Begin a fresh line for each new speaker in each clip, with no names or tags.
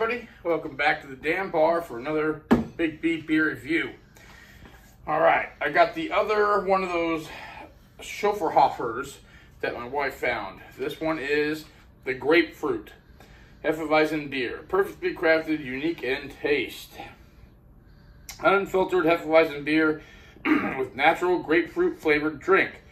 everybody. Welcome back to the Damn Bar for another Big B beer review. All right, I got the other one of those Schöfferhofers that my wife found. This one is the Grapefruit Hefeweizen beer. Perfectly crafted, unique in taste. Unfiltered Hefeweizen beer with natural grapefruit flavored drink.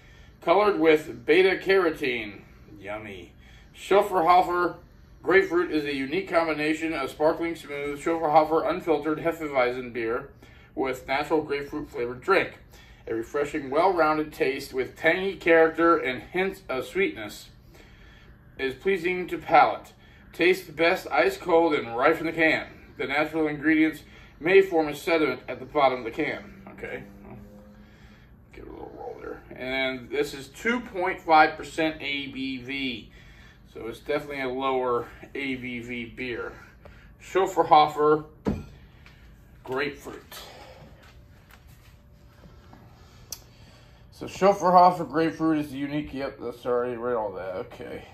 Colored with beta carotene. Yummy. Schöfferhofer Grapefruit is a unique combination of sparkling smooth Schöfferhofer unfiltered Hefeweizen beer with natural grapefruit flavored drink. A refreshing, well-rounded taste with tangy character and hints of sweetness. is pleasing to palate. Tastes best ice cold and right from the can. The natural ingredients may form a sediment at the bottom of the can. Okay. Give it a little roll there. And this is 2.5% ABV. So it's definitely a lower ABV beer. Schöfferhofer Grapefruit. So Schöfferhofer Grapefruit is unique, yep, that's already read all that, okay.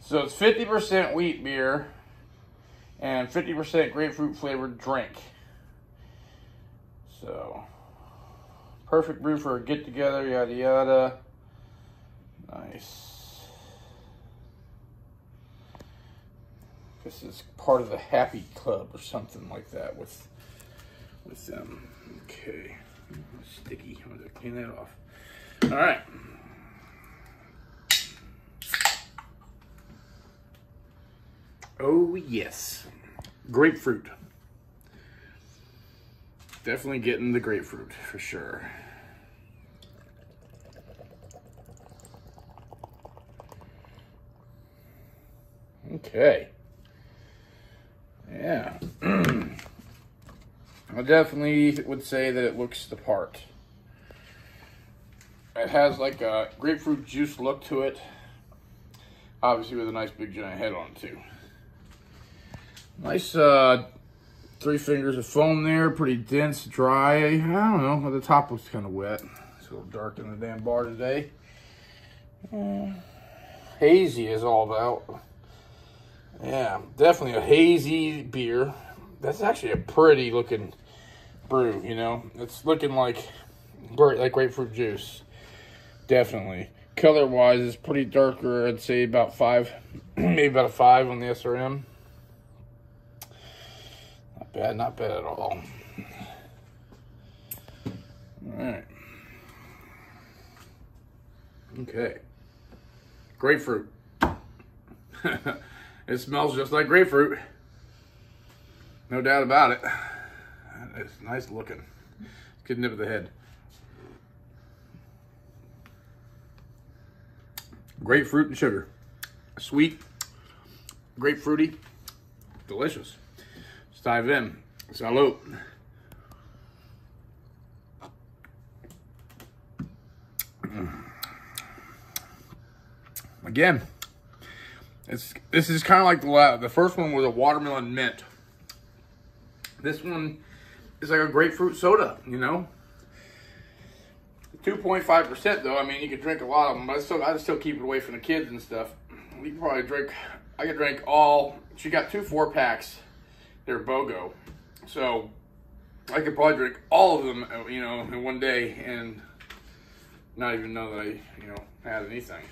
So it's 50% wheat beer and 50% grapefruit flavored drink. So, perfect brew for a get together, yada yada. Nice. This is part of the Happy Club or something like that with with them. Okay, sticky. I'm gonna clean that off. All right. Oh yes, grapefruit. Definitely getting the grapefruit for sure. Okay. Yeah. I definitely would say that it looks the part. It has like a grapefruit juice look to it. Obviously with a nice big giant head on it too. Nice uh, three fingers of foam there. Pretty dense, dry. I don't know. The top looks kind of wet. It's a little dark in the damn bar today. Uh, hazy is all about. Yeah, definitely a hazy beer. That's actually a pretty looking brew, you know. It's looking like like grapefruit juice. Definitely. Color wise, it's pretty darker. I'd say about five, maybe about a five on the SRM. Not bad, not bad at all. All right. Okay. Grapefruit. It smells just like grapefruit. No doubt about it. It's nice looking. Good nip of the head. Grapefruit and sugar. Sweet, grapefruity, delicious. Let's dive in. Salute. Mm. Again, it's this is kind of like the the first one was a watermelon mint. This one is like a grapefruit soda, you know. 2.5% though. I mean, you could drink a lot of them, but I still I still keep it away from the kids and stuff. You can probably drink. I could drink all. She got two four packs. They're BOGO, so I could probably drink all of them, uh, you know, in one day and not even know that I, you know, had anything.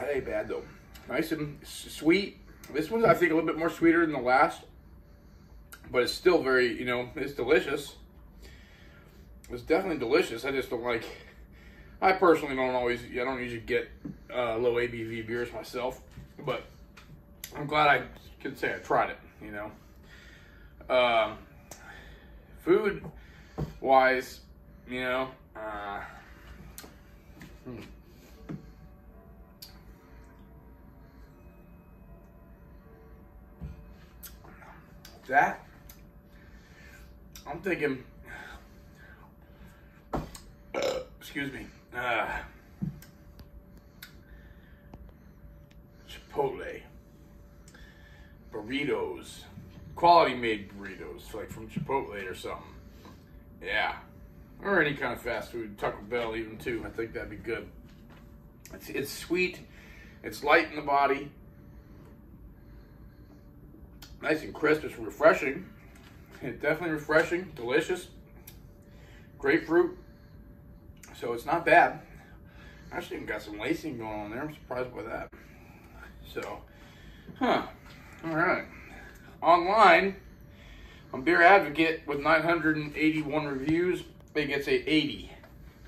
That ain't bad though. Nice and sweet. This one's I think a little bit more sweeter than the last, but it's still very you know it's delicious. It's definitely delicious. I just don't like. I personally don't always. I don't usually get uh, low ABV beers myself, but I'm glad I can say I tried it. You know, um, food wise, you know. Uh, hmm. That, I'm thinking, excuse me, uh, Chipotle, burritos, quality made burritos, like from Chipotle or something. Yeah. Or any kind of fast food, Taco Bell even too. I think that'd be good. It's, it's sweet, It's light in the body. Nice and crisp. It's refreshing. It's definitely refreshing. Delicious. Grapefruit. So it's not bad. Actually, even got some lacing going on there. I'm surprised by that. So, huh. All right. Online, on Beer Advocate with 981 reviews, it gets a 80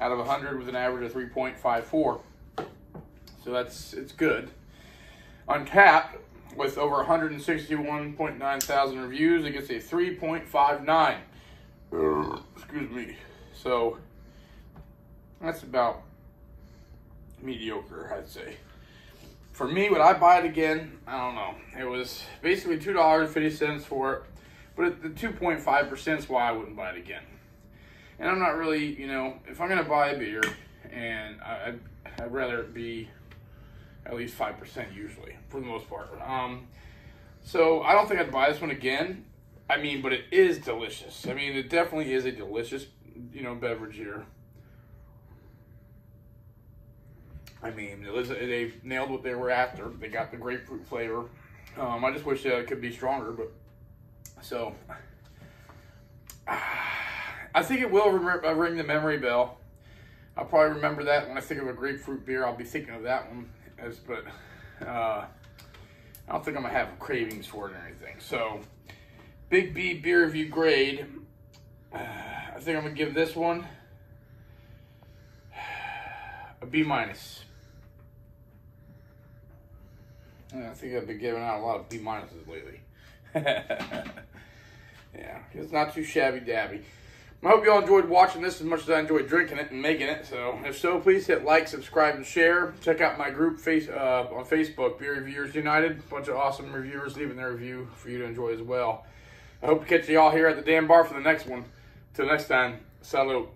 out of 100 with an average of 3.54. So that's it's good. Untappd with over 161.9 thousand reviews, it gets a 3.59. Excuse me. So that's about mediocre, I'd say. For me, would I buy it again? I don't know. It was basically two dollars fifty cents for it, but the two point five percent is why I wouldn't buy it again. And I'm not really, you know, if I'm gonna buy a beer, and I, I'd, I'd rather be at least five percent usually for the most part. Um, so I don't think I'd buy this one again. I mean, but it is delicious. I mean, it definitely is a delicious, you know, beverage here. I mean, they nailed what they were after. They got the grapefruit flavor. Um, I just wish it could be stronger, but so I think it will uh, ring the memory bell. I'll probably remember that when I think of a grapefruit beer. I'll be thinking of that one, but uh, I don't think I'm gonna have cravings for it or anything. So, Big B beer review grade. Uh, I think I'm gonna give this one a B minus. I think I've been giving out a lot of B minuses lately. yeah, it's not too shabby dabby. I hope you all enjoyed watching this as much as I enjoyed drinking it and making it. So, if so, please hit like, subscribe, and share. Check out my group face uh, on Facebook, Beer Reviewers United. Bunch of awesome reviewers leaving their review for you to enjoy as well. I hope to catch you all here at the damn bar for the next one. Till next time, salute.